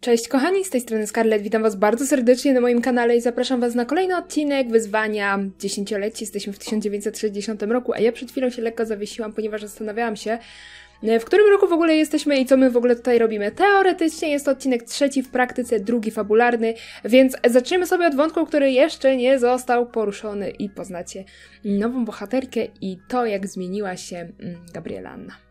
Cześć kochani, z tej strony Scarlett, witam was bardzo serdecznie na moim kanale i zapraszam was na kolejny odcinek wyzwania dziesięcioleci. Jesteśmy w 1960 roku, a ja przed chwilą się lekko zawiesiłam, ponieważ zastanawiałam się, w którym roku w ogóle jesteśmy i co my w ogóle tutaj robimy. Teoretycznie jest to odcinek trzeci, w praktyce drugi fabularny, więc zaczniemy sobie od wątku, który jeszcze nie został poruszony i poznacie nową bohaterkę i to, jak zmieniła się mm, Gabriela Anna.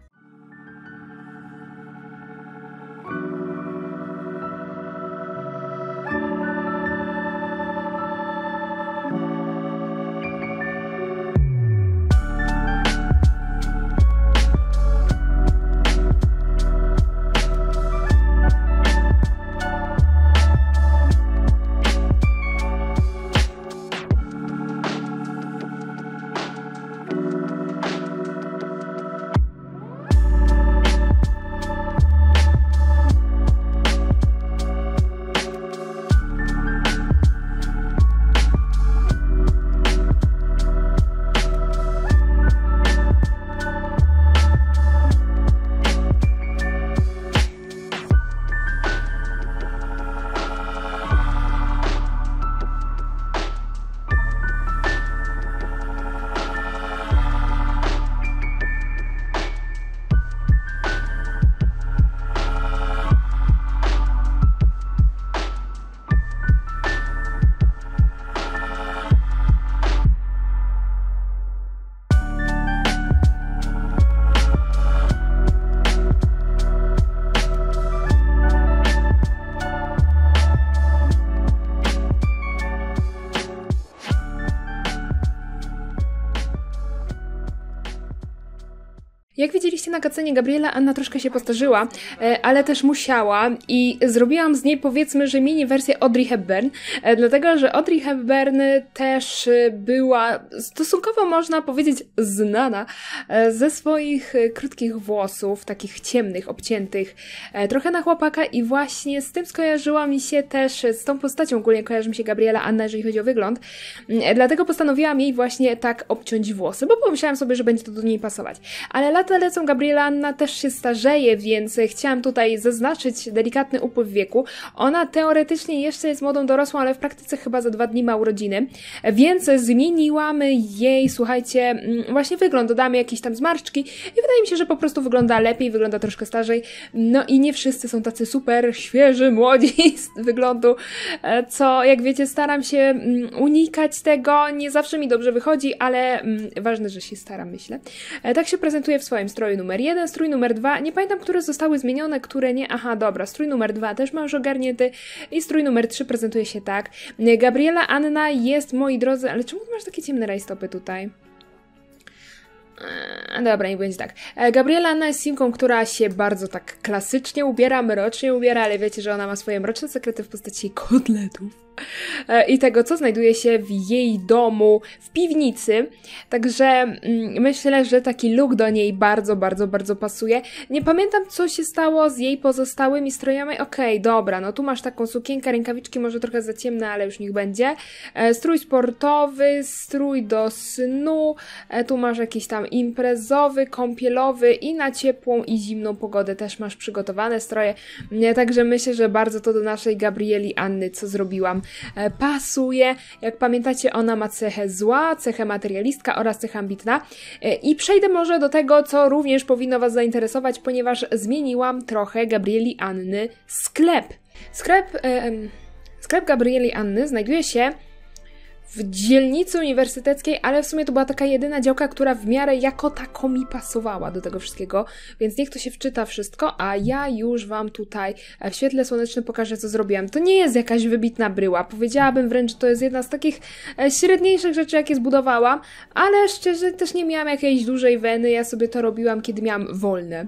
Jak widzieliście na kacenie, Gabriela Anna troszkę się postarzyła, e, ale też musiała i zrobiłam z niej powiedzmy, że mini wersję Audrey Hepburn, e, dlatego, że Audrey Hepburn też e, była stosunkowo można powiedzieć znana ze swoich krótkich włosów, takich ciemnych, obciętych, trochę na chłopaka i właśnie z tym skojarzyła mi się też, z tą postacią ogólnie kojarzy mi się Gabriela Anna, jeżeli chodzi o wygląd, dlatego postanowiłam jej właśnie tak obciąć włosy, bo pomyślałam sobie, że będzie to do niej pasować. Ale lata lecą, Gabriela Anna też się starzeje, więc chciałam tutaj zaznaczyć delikatny upływ wieku. Ona teoretycznie jeszcze jest młodą dorosłą, ale w praktyce chyba za dwa dni ma urodziny, więc zmieniłam jej, słuchajcie, mm, właśnie wygląd, dodamy jakieś tam zmarszczki i wydaje mi się, że po prostu wygląda lepiej, wygląda troszkę starzej. No i nie wszyscy są tacy super świeży, młodzi z wyglądu, e, co jak wiecie staram się mm, unikać tego, nie zawsze mi dobrze wychodzi, ale mm, ważne, że się staram, myślę. E, tak się prezentuje w swoim stroju numer 1, strój numer 2, nie pamiętam, które zostały zmienione, które nie, aha, dobra, strój numer 2 też ma już ogarnięty i strój numer 3 prezentuje się tak. Gabriela Anna jest, moi drodzy, ale czemu masz takie ciemne rajstopy tutaj? Eee, dobra, nie będzie tak. E, Gabriela Anna jest simką, która się bardzo tak klasycznie ubiera, mrocznie ubiera, ale wiecie, że ona ma swoje mroczne sekrety w postaci kotletów. E, i tego, co znajduje się w jej domu, w piwnicy. Także mm, myślę, że taki look do niej bardzo, bardzo, bardzo pasuje. Nie pamiętam, co się stało z jej pozostałymi strojami. Okej, okay, dobra, no tu masz taką sukienkę, rękawiczki może trochę za ciemne, ale już niech będzie. E, strój sportowy, strój do snu, e, tu masz jakiś tam imprezowy, kąpielowy i na ciepłą i zimną pogodę też masz przygotowane stroje. Także myślę, że bardzo to do naszej Gabrieli Anny, co zrobiłam, pasuje. Jak pamiętacie, ona ma cechę zła, cechę materialistka oraz cechę ambitna. E, I przejdę może do tego, co również powinno Was zainteresować, ponieważ zmieniłam trochę Gabrieli Anny sklep. Sklep, e, sklep Gabrieli Anny znajduje się w dzielnicy uniwersyteckiej, ale w sumie to była taka jedyna działka, która w miarę jako tako mi pasowała do tego wszystkiego, więc niech to się wczyta wszystko, a ja już Wam tutaj w świetle słonecznym pokażę, co zrobiłam. To nie jest jakaś wybitna bryła, powiedziałabym wręcz, że to jest jedna z takich e, średniejszych rzeczy, jakie zbudowałam, ale szczerze też nie miałam jakiejś dużej weny, ja sobie to robiłam, kiedy miałam wolne.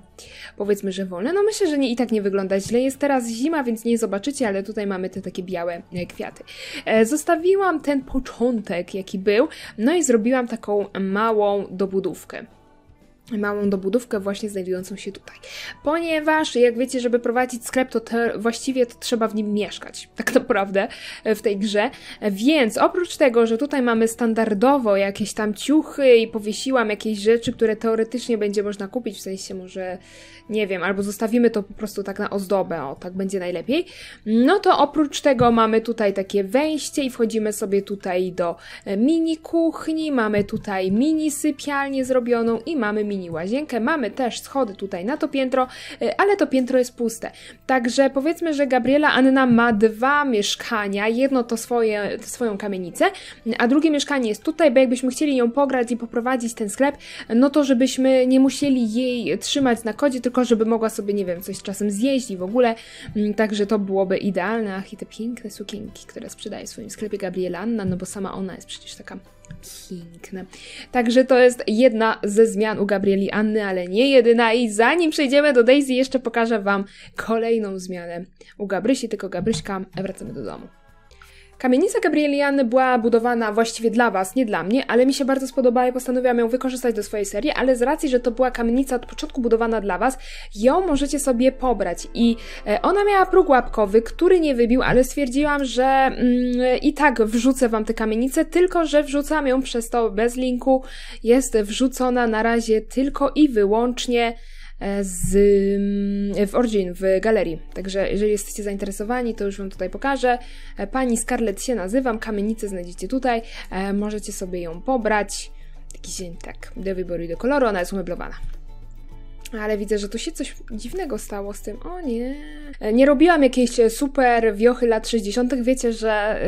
Powiedzmy, że wolne, no myślę, że nie, i tak nie wygląda źle. Jest teraz zima, więc nie zobaczycie, ale tutaj mamy te takie białe e, kwiaty. E, zostawiłam ten początek początek, jaki był, no i zrobiłam taką małą dobudówkę. Małą dobudówkę właśnie znajdującą się tutaj. Ponieważ, jak wiecie, żeby prowadzić sklep, to te, właściwie to trzeba w nim mieszkać, tak naprawdę, e, w tej grze. Więc oprócz tego, że tutaj mamy standardowo jakieś tam ciuchy i powiesiłam jakieś rzeczy, które teoretycznie będzie można kupić, w sensie może, nie wiem, albo zostawimy to po prostu tak na ozdobę, o, tak będzie najlepiej. No to oprócz tego mamy tutaj takie wejście i wchodzimy sobie tutaj do e, mini kuchni, mamy tutaj mini sypialnię zrobioną i mamy mini mini łazienkę, mamy też schody tutaj na to piętro, y, ale to piętro jest puste. Także powiedzmy, że Gabriela Anna ma dwa mieszkania, jedno to swoje, swoją kamienicę, a drugie mieszkanie jest tutaj, bo jakbyśmy chcieli ją pograć i poprowadzić ten sklep, no to żebyśmy nie musieli jej trzymać na kodzie, tylko żeby mogła sobie, nie wiem, coś czasem zjeść i w ogóle, mm, także to byłoby idealne. Ach, i te piękne sukienki, które sprzedaje w swoim sklepie Gabriela Anna, no bo sama ona jest przecież taka piękne. Także to jest jedna ze zmian u Gabrieli Anny, ale nie jedyna. I zanim przejdziemy do Daisy, jeszcze pokażę Wam kolejną zmianę u Gabrysi, tylko Gabryśka, wracamy do domu. Kamienica Gabrieliany była budowana właściwie dla Was, nie dla mnie, ale mi się bardzo spodobała i postanowiłam ją wykorzystać do swojej serii, ale z racji, że to była kamienica od początku budowana dla Was, ją możecie sobie pobrać. I e, ona miała próg łapkowy, który nie wybił, ale stwierdziłam, że mm, i tak wrzucę Wam tę kamienicę, tylko że wrzucam ją przez to bez linku, jest wrzucona na razie tylko i wyłącznie z, mm, w Origin, w galerii. Także jeżeli jesteście zainteresowani, to już Wam tutaj pokażę. E, pani Scarlett się nazywam, kamienicę znajdziecie tutaj. E, możecie sobie ją pobrać. Taki dzień, tak, do wyboru i do koloru, ona jest umeblowana. Ale widzę, że tu się coś dziwnego stało z tym. O nie. Nie robiłam jakiejś super wiochy lat 60. Wiecie, że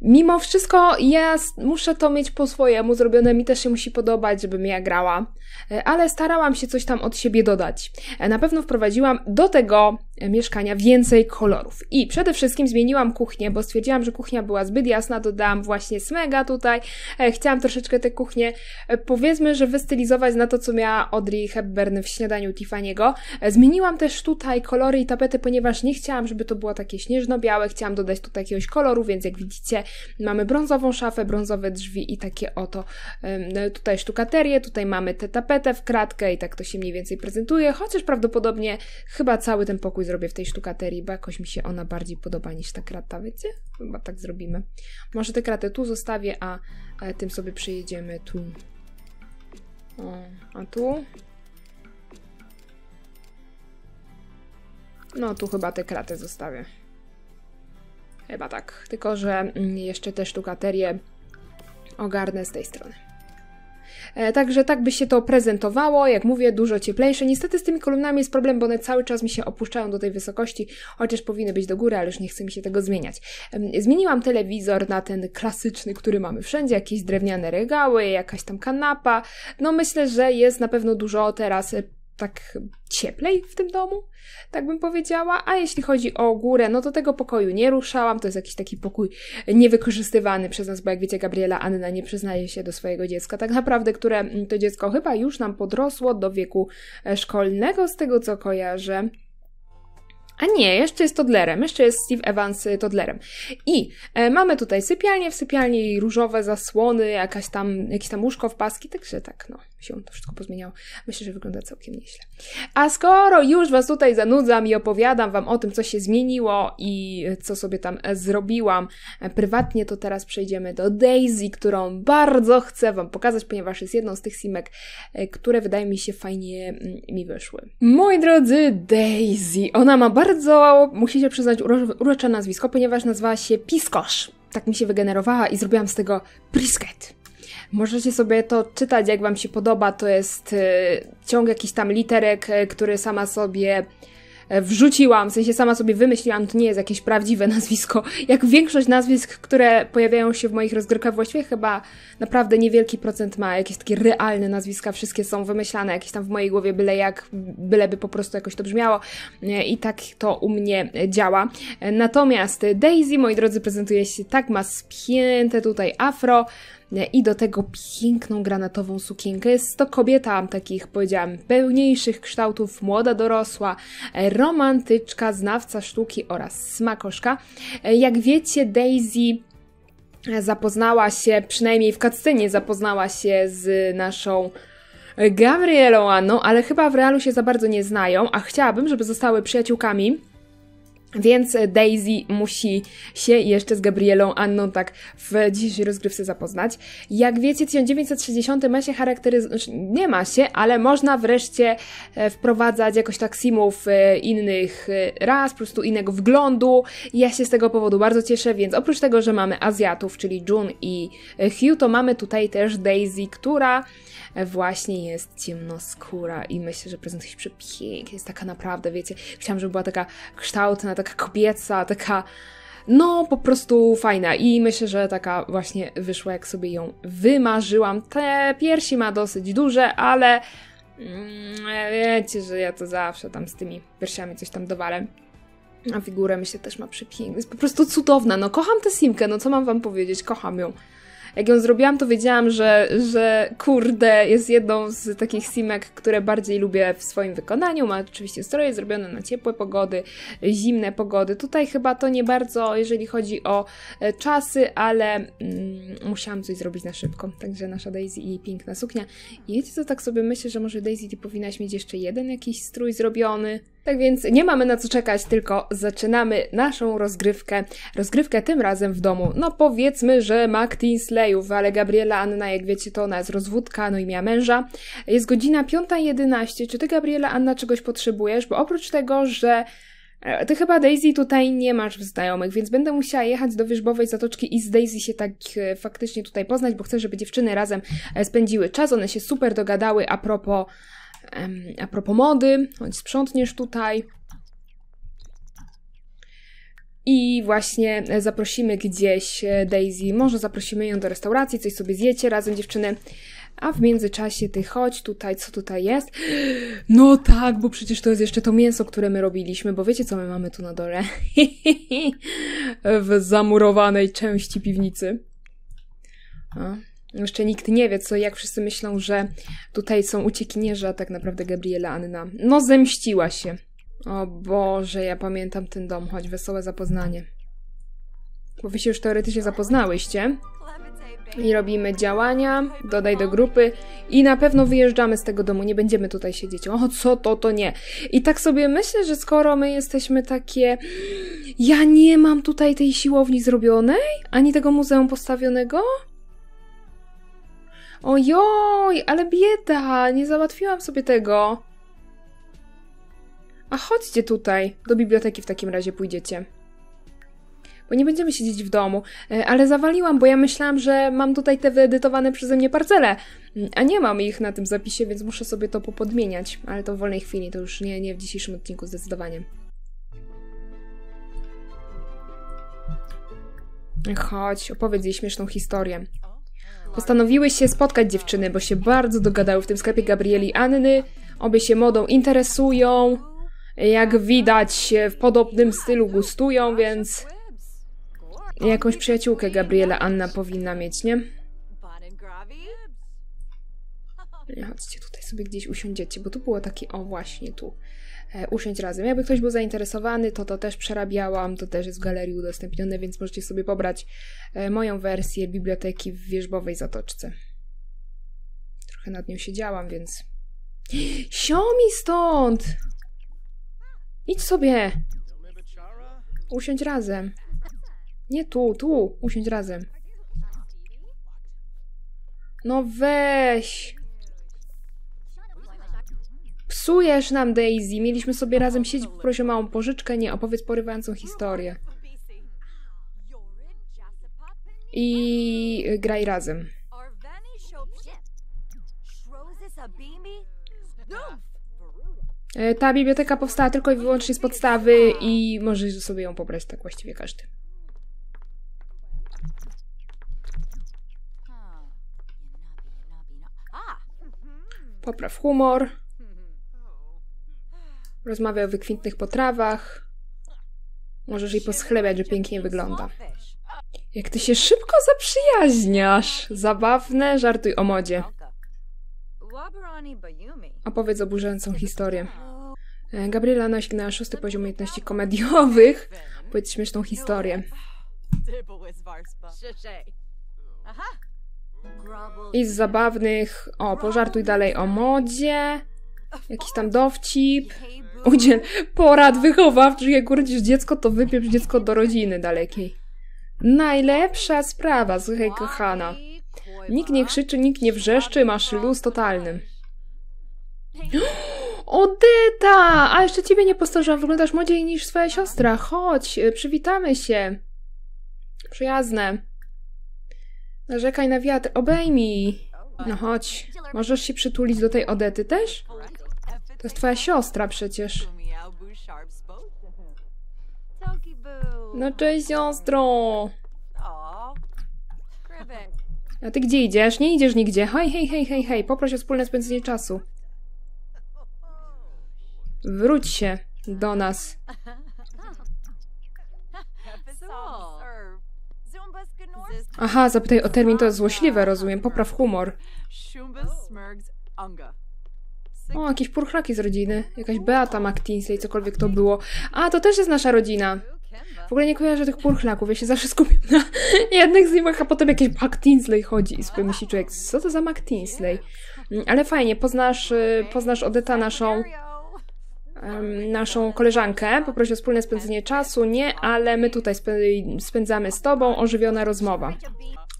mimo wszystko ja muszę to mieć po swojemu zrobione. Mi też się musi podobać, żebym ja grała. E, ale starałam się coś tam od siebie dodać. E, na pewno wprowadziłam do tego mieszkania więcej kolorów. I przede wszystkim zmieniłam kuchnię, bo stwierdziłam, że kuchnia była zbyt jasna, dodałam właśnie smega tutaj. E, chciałam troszeczkę tę kuchnię, powiedzmy, że wystylizować na to, co miała Audrey Hepburn w śniadaniu Tiffany'ego. Zmieniłam też tutaj kolory i tapety, ponieważ nie chciałam, żeby to było takie śnieżno-białe, chciałam dodać tutaj jakiegoś koloru, więc jak widzicie, mamy brązową szafę, brązowe drzwi i takie oto tutaj sztukaterię, tutaj mamy te tapetę w kratkę i tak to się mniej więcej prezentuje, chociaż prawdopodobnie chyba cały ten pokój zrobię w tej sztukaterii, bo jakoś mi się ona bardziej podoba niż ta krata, wiecie? Chyba tak zrobimy. Może tę kratę tu zostawię, a tym sobie przejedziemy tu. O, a tu? No tu chyba tę kratę zostawię. Chyba tak. Tylko, że mm, jeszcze te sztukaterię ogarnę z tej strony. E, także tak by się to prezentowało, jak mówię, dużo cieplejsze. Niestety z tymi kolumnami jest problem, bo one cały czas mi się opuszczają do tej wysokości, chociaż powinny być do góry, ale już nie chce mi się tego zmieniać. Zmieniłam telewizor na ten klasyczny, który mamy wszędzie, jakieś drewniane regały, jakaś tam kanapa. No myślę, że jest na pewno dużo teraz tak cieplej w tym domu, tak bym powiedziała. A jeśli chodzi o górę, no to tego pokoju nie ruszałam. To jest jakiś taki pokój niewykorzystywany przez nas, bo jak wiecie, Gabriela Anna nie przyznaje się do swojego dziecka, tak naprawdę, które mm, to dziecko chyba już nam podrosło do wieku e, szkolnego, z tego co kojarzę. A nie, jeszcze jest Toddlerem, jeszcze jest Steve Evans y, Toddlerem. I e, mamy tutaj sypialnię, w sypialni różowe zasłony, jakaś tam, jakieś tam łóżko w paski, także tak, no, się to wszystko pozmieniało. Myślę, że wygląda całkiem nieźle. A skoro już Was tutaj zanudzam i opowiadam Wam o tym, co się zmieniło i co sobie tam e, zrobiłam prywatnie, to teraz przejdziemy do Daisy, którą bardzo chcę Wam pokazać, ponieważ jest jedną z tych simek, e, które wydaje mi się fajnie mm, mi wyszły. Moi drodzy, Daisy, ona ma bardzo musicie przyznać, urocze nazwisko, ponieważ nazywała się Piskosz. Tak mi się wygenerowała i zrobiłam z tego Prisket. Możecie sobie to czytać, jak Wam się podoba. To jest y, ciąg jakichś tam literek, y, który sama sobie E, wrzuciłam, w sensie sama sobie wymyśliłam, to nie jest jakieś prawdziwe nazwisko. Jak większość nazwisk, które pojawiają się w moich rozgrywkach, właściwie chyba naprawdę niewielki procent ma jakieś takie realne nazwiska, wszystkie są wymyślane, jakieś tam w mojej głowie, byle jak, byleby po prostu jakoś to brzmiało e, i tak to u mnie działa. E, natomiast Daisy, moi drodzy, prezentuje się tak, ma spięte tutaj afro, i do tego piękną granatową sukienkę. Jest to kobieta takich, powiedziałam, pełniejszych kształtów, młoda dorosła, romantyczka, znawca sztuki oraz smakoszka. Jak wiecie, Daisy zapoznała się, przynajmniej w cutscenie zapoznała się z naszą Gabrielą Anną, ale chyba w realu się za bardzo nie znają, a chciałabym, żeby zostały przyjaciółkami. Więc Daisy musi się jeszcze z Gabrielą Anną tak w dzisiejszej rozgrywce zapoznać. Jak wiecie, 1960 ma się charakteryzować, znaczy nie ma się, ale można wreszcie e, wprowadzać jakoś tak simów e, innych e, ras, po prostu innego wglądu. Ja się z tego powodu bardzo cieszę, więc oprócz tego, że mamy Azjatów, czyli Jun i Hugh, to mamy tutaj też Daisy, która właśnie jest ciemnoskóra i myślę, że prezentuje się przepięknie. Jest taka naprawdę, wiecie, chciałam, żeby była taka kształtna, taka kobieca, taka no po prostu fajna i myślę, że taka właśnie wyszła, jak sobie ją wymarzyłam. Te piersi ma dosyć duże, ale mm, wiecie, że ja to zawsze tam z tymi piersiami coś tam dowalę. A figurę myślę też ma przepiękną. Jest po prostu cudowna. No kocham tę Simkę, no co mam wam powiedzieć? Kocham ją jak ją zrobiłam, to wiedziałam, że, że kurde, jest jedną z takich simek, które bardziej lubię w swoim wykonaniu. Ma oczywiście stroje zrobione na ciepłe pogody, zimne pogody. Tutaj chyba to nie bardzo, jeżeli chodzi o e, czasy, ale mm, musiałam coś zrobić na szybko. Także nasza Daisy i jej piękna suknia. I wiecie co, tak sobie myślę, że może Daisy, ty powinnaś mieć jeszcze jeden jakiś strój zrobiony. Tak więc nie mamy na co czekać, tylko zaczynamy naszą rozgrywkę. Rozgrywkę tym razem w domu. No powiedzmy, że Mac Tinsleyów, ale Gabriela Anna, jak wiecie, to ona jest rozwódka, no i miała męża. Jest godzina 5.11. Czy ty, Gabriela Anna, czegoś potrzebujesz? Bo oprócz tego, że e, ty chyba Daisy tutaj nie masz znajomych, więc będę musiała jechać do Wierzbowej Zatoczki i z Daisy się tak e, faktycznie tutaj poznać, bo chcę, żeby dziewczyny razem e, spędziły czas. One się super dogadały a propos a propos mody, chodź sprzątniesz tutaj. I właśnie zaprosimy gdzieś e, Daisy, może zaprosimy ją do restauracji, coś sobie zjecie razem dziewczyny. A w międzyczasie ty chodź tutaj, co tutaj jest? No tak, bo przecież to jest jeszcze to mięso, które my robiliśmy, bo wiecie co my mamy tu na dole? w zamurowanej części piwnicy. A, jeszcze nikt nie wie, co jak wszyscy myślą, że tutaj są uciekinierzy, a tak naprawdę Gabriela Anna. No, zemściła się. O Boże, ja pamiętam ten dom, choć wesołe zapoznanie. Bo wy się już teoretycznie zapoznałyście. I robimy działania, dodaj do grupy i na pewno wyjeżdżamy z tego domu, nie będziemy tutaj siedzieć. O, co to, to nie. I tak sobie myślę, że skoro my jesteśmy takie, ja nie mam tutaj tej siłowni zrobionej, ani tego muzeum postawionego, Ojoj, ale bieda, nie załatwiłam sobie tego. A chodźcie tutaj, do biblioteki w takim razie pójdziecie. Bo nie będziemy siedzieć w domu. E, ale zawaliłam, bo ja myślałam, że mam tutaj te wyedytowane przeze mnie parcele. Mm, a nie mam ich na tym zapisie, więc muszę sobie to popodmieniać. Ale to w wolnej chwili, to już nie, nie w dzisiejszym odcinku zdecydowanie. Chodź, opowiedz jej śmieszną historię. Postanowiły się spotkać dziewczyny, bo się bardzo dogadały w tym sklepie Gabrieli Anny. Obie się modą interesują. Jak widać, w podobnym stylu gustują, więc jakąś przyjaciółkę Gabriela Anna powinna mieć, nie? Chodźcie tutaj sobie gdzieś usiądziecie, bo tu było takie, o właśnie tu. E, usiąść razem. Jakby ktoś był zainteresowany, to to też przerabiałam, to też jest w galerii udostępnione, więc możecie sobie pobrać e, moją wersję biblioteki w Wierzbowej Zatoczce. Trochę nad nią siedziałam, więc... Siomi stąd! Idź sobie! Usiądź razem. Nie tu, tu. Usiądź razem. No weź! Psujesz nam, Daisy. Mieliśmy sobie razem siedzieć, poprosić o małą pożyczkę. Nie, opowiedz porywającą historię. I graj razem. E, ta biblioteka powstała tylko i wyłącznie z podstawy i możesz sobie ją pobrać tak właściwie każdy. Popraw humor. Rozmawia o wykwintnych potrawach. Możesz jej poschlebiać, że pięknie wygląda. Jak ty się szybko zaprzyjaźniasz. Zabawne, żartuj o modzie. Opowiedz oburzającą historię. E, Gabriela na szósty poziom umiejętności komediowych. Powiedz śmieszną historię. I z zabawnych... O, pożartuj dalej o modzie. Jakiś tam dowcip. Udziel porad wychowawczych. Jak urodzisz dziecko, to wypieprz dziecko do rodziny dalekiej. Najlepsza sprawa, słuchaj kochana. Nikt nie krzyczy, nikt nie wrzeszczy, masz luz totalny. Odyta! A jeszcze ciebie nie postarzyłam, wyglądasz młodziej niż swoja siostra. Chodź, y, przywitamy się. Przyjazne. Narzekaj na wiatr, obejmij. No chodź. Możesz się przytulić do tej Odety też? To jest twoja siostra przecież. No cześć siostro. A ty gdzie idziesz? Nie idziesz nigdzie. Hej, hej, hej, hej, hej. Poproś o wspólne spędzenie czasu. Wróć się do nas. Aha, zapytaj o termin, to jest złośliwe, rozumiem. Popraw humor. O, jakieś purchlaki z rodziny. Jakaś Beata McTinsley, cokolwiek to było. A, to też jest nasza rodzina. W ogóle nie kojarzę tych purchlaków, ja się zawsze skupiam na jednych z nich, a potem jakieś McTinsley chodzi i sobie myśli człowiek, co to za McTinsley? Mm, Ale fajnie, poznasz, y, poznasz Odeta naszą naszą koleżankę, poprosi o wspólne spędzenie czasu. Nie, ale my tutaj spę- spędzamy z tobą ożywiona rozmowa.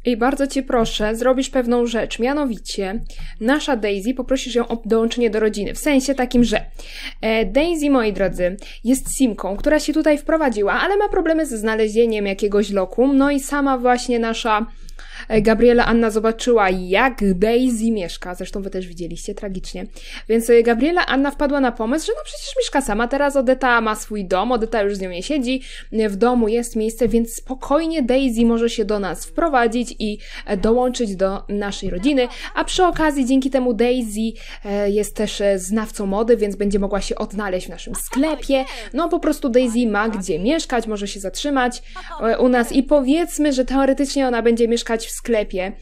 I bardzo cię proszę, zrobisz pewną rzecz, mianowicie nasza Daisy poprosisz ją o dołączenie do rodziny, w sensie takim, że e, Daisy, moi drodzy, jest simką, która się tutaj wprowadziła, ale ma problemy ze znalezieniem jakiegoś lokum, no i sama właśnie nasza Gabriela Anna zobaczyła, jak Daisy mieszka, zresztą wy też widzieliście, tragicznie, więc e, Gabriela Anna wpadła na pomysł, że no przecież mieszka sama, teraz Odeta ma swój dom, Odeta już z nią nie siedzi, w domu jest miejsce, więc spokojnie Daisy może się do nas wprowadzić i e, dołączyć do naszej rodziny, a przy okazji dzięki temu Daisy e, jest też e, znawcą mody, więc będzie mogła się odnaleźć w naszym sklepie. No po prostu Daisy ma gdzie mieszkać, może się zatrzymać e, u nas. I powiedzmy, że teoretycznie ona będzie mieszkać w sklepie,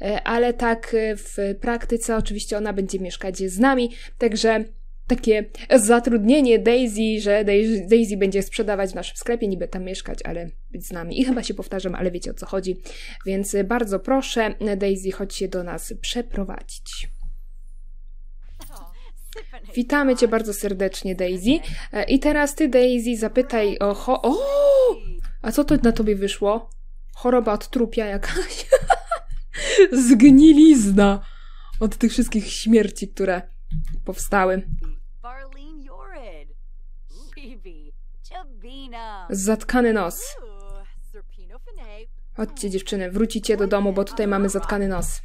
e, ale tak e, w praktyce oczywiście ona będzie mieszkać z nami, także takie zatrudnienie Daisy, że Dai- Daisy będzie sprzedawać w naszym sklepie, niby tam mieszkać, ale być z nami. I chyba się powtarzam, ale wiecie o co chodzi. Więc y, bardzo proszę, Daisy, chodź się do nas przeprowadzić. Witamy cię bardzo serdecznie, Daisy. E, I teraz ty, Daisy, zapytaj o... Cho- o! A co to na tobie wyszło? Choroba od trupia jakaś. Zgnilizna od tych wszystkich śmierci, które powstały. Zatkany nos. Chodźcie dziewczyny, wrócicie do domu, bo tutaj mamy zatkany nos.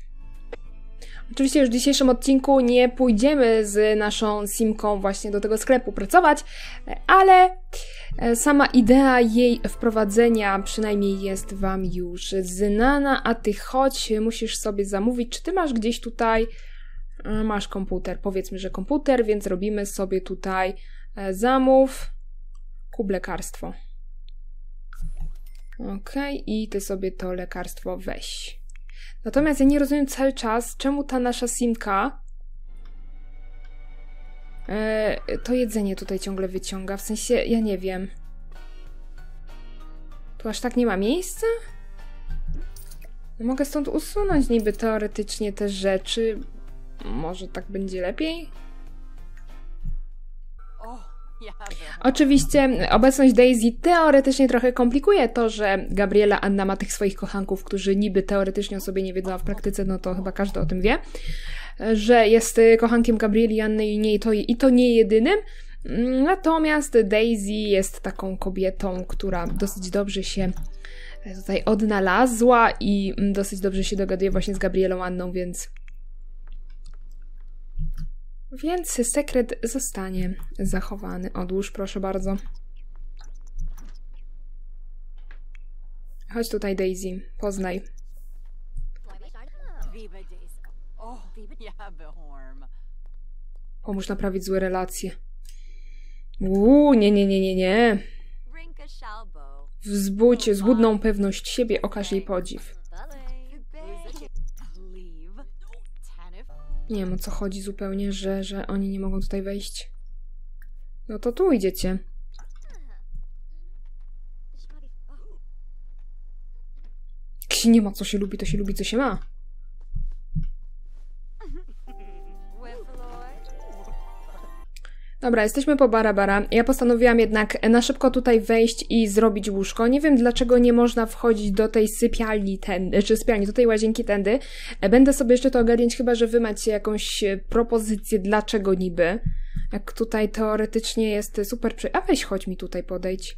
Oczywiście już w dzisiejszym odcinku nie pójdziemy z naszą Simką właśnie do tego sklepu pracować, ale e, sama idea jej wprowadzenia przynajmniej jest Wam już znana, a Ty chodź, musisz sobie zamówić, czy Ty masz gdzieś tutaj, e, masz komputer, powiedzmy, że komputer, więc robimy sobie tutaj e, zamów, kup lekarstwo. Okej, i ty sobie to lekarstwo weź. Natomiast ja nie rozumiem cały czas, czemu ta nasza simka e, to jedzenie tutaj ciągle wyciąga. W sensie, ja nie wiem. Tu aż tak nie ma miejsca? No mogę stąd usunąć niby teoretycznie te rzeczy. Może tak będzie lepiej? Oczywiście obecność Daisy teoretycznie trochę komplikuje to, że Gabriela Anna ma tych swoich kochanków, którzy niby teoretycznie o sobie nie wiedzą, a w praktyce no to chyba każdy o tym wie, że jest y, kochankiem Gabrieli Anny i, nie, to, i to nie jedynym. Natomiast Daisy jest taką kobietą, która dosyć dobrze się tutaj odnalazła i mm, dosyć dobrze się dogaduje właśnie z Gabrielą Anną, więc więc sekret zostanie zachowany. Odłóż, proszę bardzo. Chodź tutaj, Daisy. Poznaj. Pomóż naprawić złe relacje. Uuu, nie, nie, nie, nie, nie. Wzbudź zbudną pewność siebie, okaż jej podziw. Nie wiem o co chodzi zupełnie, że, że oni nie mogą tutaj wejść. No to tu idziecie. Jak nie ma co się lubi, to się lubi co się ma. Dobra, jesteśmy po Barabara. Ja postanowiłam jednak na szybko tutaj wejść i zrobić łóżko. Nie wiem, dlaczego nie można wchodzić do tej sypialni tędy, czy sypialni, do tej łazienki tędy. Będę sobie jeszcze to ogarniać, chyba że wy macie jakąś propozycję, dlaczego niby. Jak tutaj teoretycznie jest super przy... A weź chodź mi tutaj podejdź.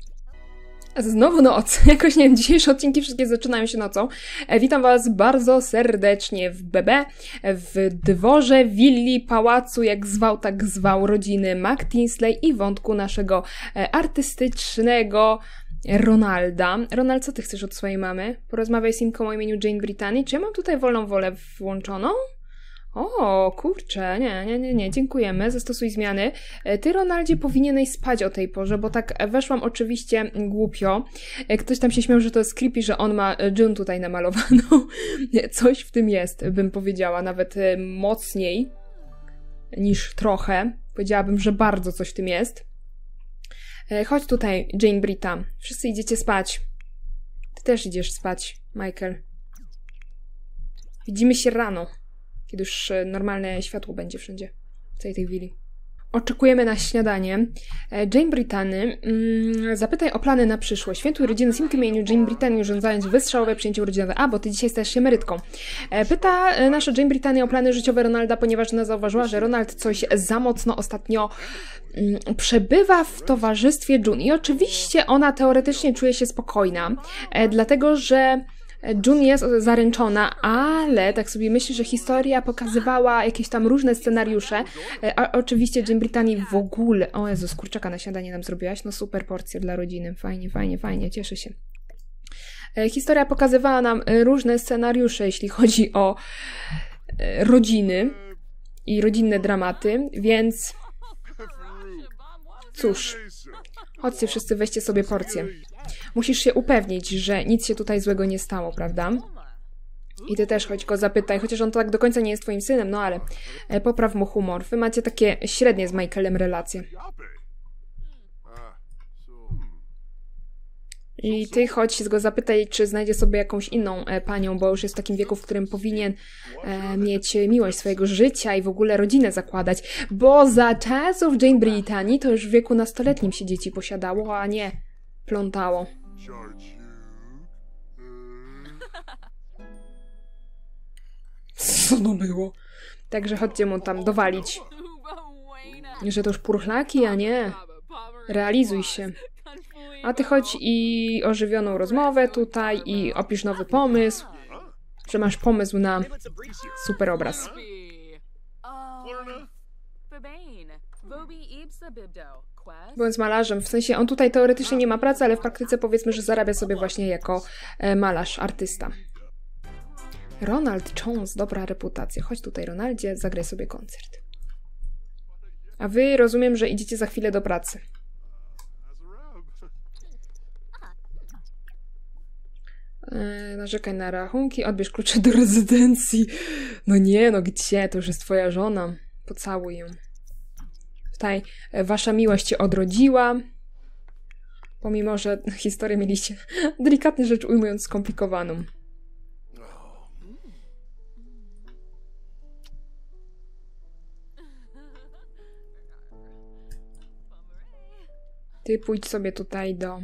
Znowu noc. Jakoś nie wiem, dzisiejsze odcinki wszystkie zaczynają się nocą. E, Witam Was bardzo serdecznie w BB, w dworze, willi, pałacu, jak zwał, tak zwał, rodziny McTinsley i wątku naszego e, artystycznego Ronalda. Ronald, co Ty chcesz od swojej mamy? Porozmawiaj z Simką o imieniu Jane Brittany. Czy ja mam tutaj wolną wolę włączoną? O, kurczę, nie, nie, nie, nie, dziękujemy, zastosuj zmiany. E, Ty, Ronaldzie, powinieneś spać o tej porze, bo tak e, weszłam oczywiście głupio. E, Ktoś tam się śmiał, że to jest creepy, że on ma June tutaj namalowaną. Coś w tym jest, bym powiedziała, nawet mocniej niż trochę. Powiedziałabym, że bardzo coś w tym jest. Chodź tutaj, Jane Brita. Wszyscy idziecie spać. Ty też idziesz spać, Michael. Widzimy się rano kiedy już e, normalne światło będzie wszędzie, w całej tej willi. Oczekujemy na śniadanie. E, Jane Brittany, mm, zapytaj o plany na przyszłość. Świętuj rodzinę Simki imieniu Jane Brittany, urządzając wystrzałowe przyjęcie urodzinowe. A, bo ty dzisiaj stajesz się emerytką. E, Pyta nasza Jane Brittany o plany życiowe Ronalda, ponieważ ona zauważyła, że Ronald coś za mocno ostatnio mm, przebywa w towarzystwie June. I oczywiście ona teoretycznie czuje się spokojna, dlatego że June jest zaręczona, ale tak sobie myślę, że historia pokazywała jakieś tam różne scenariusze. E, oczywiście Jane Brittany w ogóle. O Jezus, kurczaka na śniadanie nam zrobiłaś. No super porcja dla rodziny. Fajnie, fajnie, fajnie, cieszę się. E, Historia pokazywała nam e, różne scenariusze, jeśli chodzi o rodziny i rodzinne dramaty, więc cóż, chodźcie wszyscy, weźcie sobie porcję. Musisz się upewnić, że nic się tutaj złego nie stało, prawda? I ty też chodź go zapytaj, chociaż on tak do końca nie jest twoim synem, no ale e, popraw mu humor. Wy macie takie średnie z Michaelem relacje. I ty chodź go zapytaj, czy znajdzie sobie jakąś inną e, panią, bo już jest w takim wieku, w którym powinien e, mieć miłość swojego życia i w ogóle rodzinę zakładać. Bo za czasów Jane Brittany to już w wieku nastoletnim się dzieci posiadało, a nie plątało. Co to było? Także chodźcie mu tam dowalić. Że to już purchlaki, a nie. Realizuj się. A ty chodź i ożywioną rozmowę tutaj i opisz nowy pomysł. Że masz pomysł na super obraz. Byłem malarzem, w sensie on tutaj teoretycznie nie ma pracy, ale w praktyce powiedzmy, że zarabia sobie właśnie jako e, malarz, artysta. Ronald Jones, dobra reputacja. Chodź tutaj, Ronaldzie, zagraj sobie koncert. A wy rozumiem, że idziecie za chwilę do pracy. E, narzekaj na rachunki, odbierz klucze do rezydencji. No nie, no gdzie? To już jest twoja żona. Pocałuj ją. Tutaj e, wasza miłość się odrodziła. Pomimo, że historię mieliście delikatnie rzecz ujmując skomplikowaną. Ty pójdź sobie tutaj do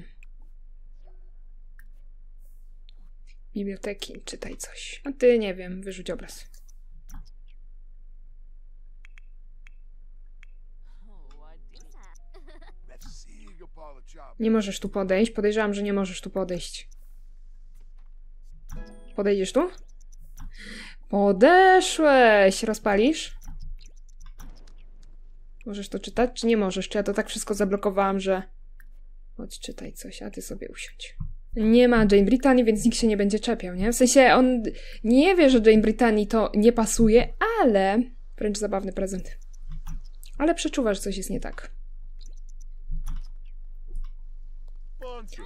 biblioteki, czytaj coś. A ty, nie wiem, wyrzuć obraz. Nie możesz tu podejść. Podejrzewam, że nie możesz tu podejść. Podejdziesz tu? Podeszłeś! Rozpalisz? Możesz to czytać, czy nie możesz? Czy ja to tak wszystko zablokowałam, że... Chodź, czytaj coś, a ty sobie usiądź. Nie ma Jane Brittany, więc nikt się nie będzie czepiał, nie? W sensie on nie wie, że Jane Brittany to nie pasuje, ale... Wręcz zabawny prezent. Ale przeczuwa, że coś jest nie tak.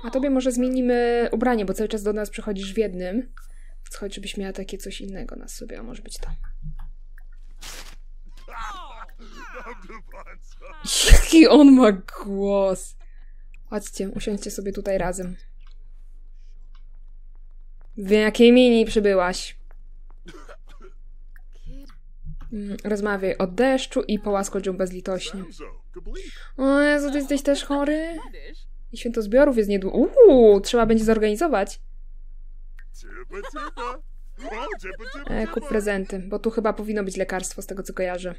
A tobie może zmienimy ubranie, bo cały czas do nas przychodzisz w jednym. Chodź, żebyś miała takie coś innego na sobie, a może być to. Jaki on ma głos! Chodźcie, usiądźcie sobie tutaj razem. W jakiej mini przybyłaś? Mm, Rozmawiaj o deszczu i połaskocz ją bezlitośnie. O Jezu, ty jesteś też chory? I święto zbiorów jest niedługo. Uuu, trzeba będzie zorganizować. E, kup prezenty, bo tu chyba powinno być lekarstwo, z tego co kojarzę.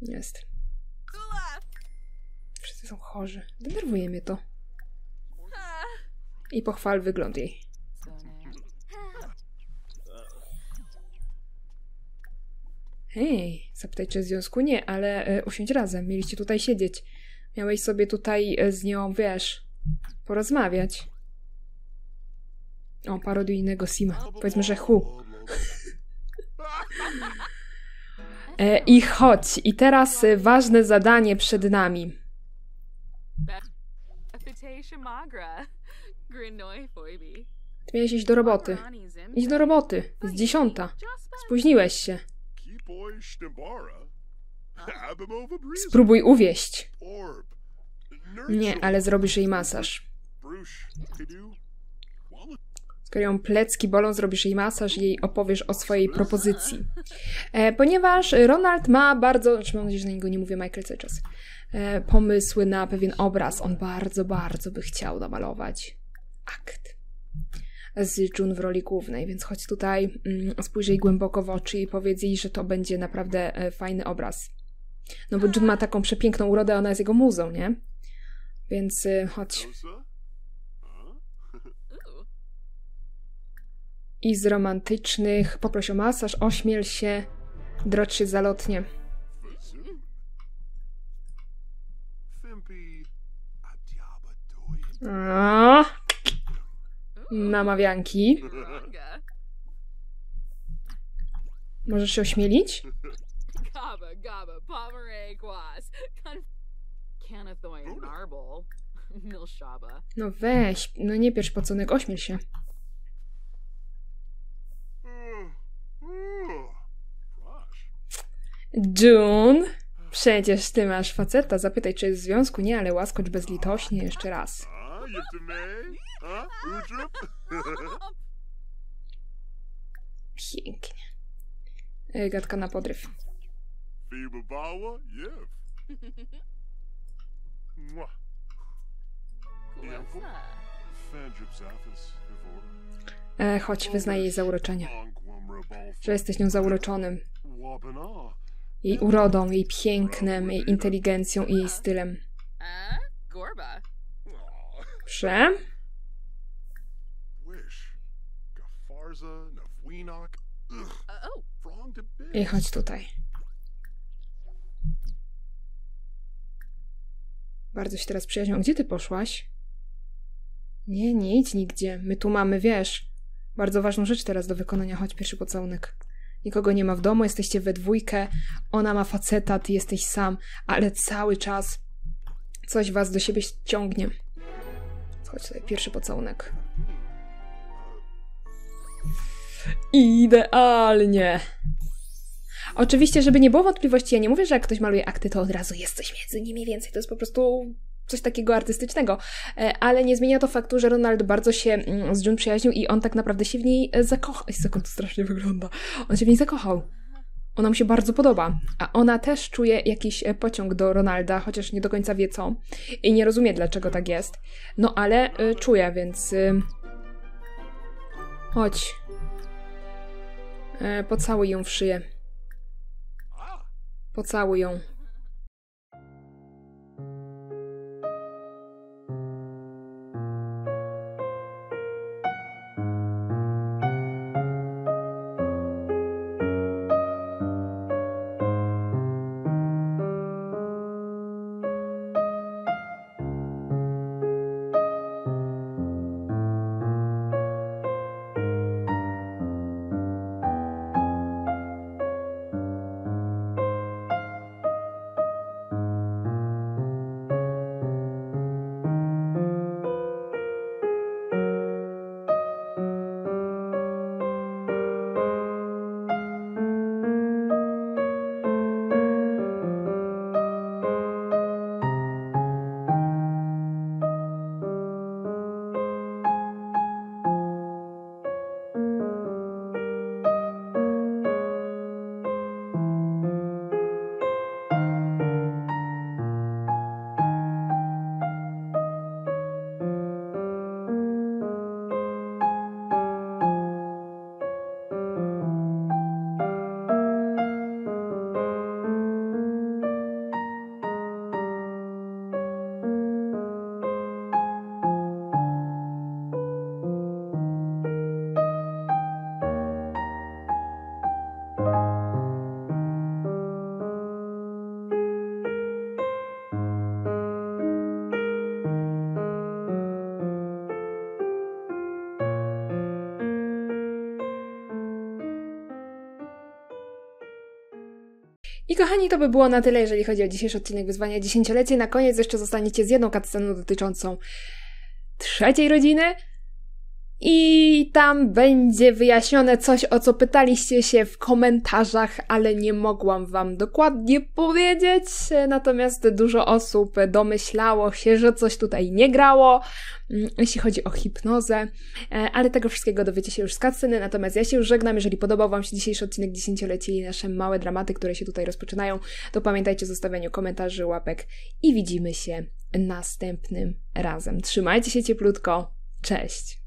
Jest. Wszyscy są chorzy. Denerwuje mnie to. I pochwal wygląd jej. Hej, zapytaj, czy w związku nie, ale e, usiądź razem. Mieliście tutaj siedzieć. Miałeś sobie tutaj e, z nią, wiesz, porozmawiać. O, parodyjnego Sima. Powiedzmy, że hu. E, I chodź. I teraz e, ważne zadanie przed nami. Ty miałeś iść do roboty. Idź do roboty. Jest dziesiąta. Spóźniłeś się. Spróbuj uwieść. Nie, ale zrobisz jej masaż. Skoro ją plecki bolą, zrobisz jej masaż i jej opowiesz o swojej propozycji. E, ponieważ Ronald ma bardzo, znaczy mam nadzieję, że na niego nie mówię Michael cały czas, e, pomysły na pewien obraz. On bardzo, bardzo by chciał namalować akt z June w roli głównej, więc chodź tutaj, mm, spójrz jej głęboko w oczy i powiedz jej, że to będzie naprawdę e, fajny obraz. No bo June ma taką przepiękną urodę, ona jest jego muzą, nie? Więc y, chodź. I z romantycznych poproś o masaż, ośmiel się, drocz się zalotnie. A, namawianki. Możesz się ośmielić? Gaba, gaba, pomeray quas. Canathoin narble. Milshaba. No weź, no nie pierz poconek, ośmiel się. June, przecież ty masz faceta, zapytaj czy jest w związku, nie, ale łaskocz bezlitośnie jeszcze raz. Pięknie. E, Gadka na podryw. Fibabawa. Yif. Mwah. Fandrip Zaphis. Ivor. E, chodź, wyznaj jej zauroczenie, że jesteś nią zauroczonym. Wabana. Jej urodą, jej pięknem, jej inteligencją i jej stylem. Ah? Gorba. Prze? Wish. Gafarza. Ugh. I chodź tutaj. Bardzo się teraz przyjaźnią. Gdzie ty poszłaś? Nie, nie idź nigdzie. My tu mamy, wiesz, bardzo ważną rzecz teraz do wykonania. Chodź, pierwszy pocałunek. Nikogo nie ma w domu, jesteście we dwójkę. Ona ma faceta, ty jesteś sam, ale cały czas coś was do siebie ciągnie. Chodź tutaj, pierwszy pocałunek. Idealnie. Oczywiście, żeby nie było wątpliwości, ja nie mówię, że jak ktoś maluje akty, to od razu jest coś między nimi więcej. To jest po prostu coś takiego artystycznego. E, Ale nie zmienia to faktu, że Ronald bardzo się mm, z June przyjaźnił i on tak naprawdę się w niej e, zakochał. On to strasznie wygląda. On się w niej zakochał. Ona mu się bardzo podoba, a ona też czuje jakiś e, pociąg do Ronalda, chociaż nie do końca wie co i nie rozumie dlaczego tak jest. No ale y, czuje, więc y, chodź. E, pocałuj ją w szyję. Pocałuj ją. Kochani, to by było na tyle, jeżeli chodzi o dzisiejszy odcinek wyzwania dziesięciolecie. Na koniec jeszcze zostaniecie z jedną cutsceną dotyczącą trzeciej rodziny. I tam będzie wyjaśnione coś, o co pytaliście się w komentarzach, ale nie mogłam Wam dokładnie powiedzieć. Natomiast dużo osób domyślało się, że coś tutaj nie grało, mm, jeśli chodzi o hipnozę. E, Ale tego wszystkiego dowiecie się już z cutsceny. Natomiast ja się już żegnam. Jeżeli podobał Wam się dzisiejszy odcinek dziesięcioleci i nasze małe dramaty, które się tutaj rozpoczynają, to pamiętajcie o zostawianiu komentarzy, łapek i widzimy się następnym razem. Trzymajcie się cieplutko. Cześć!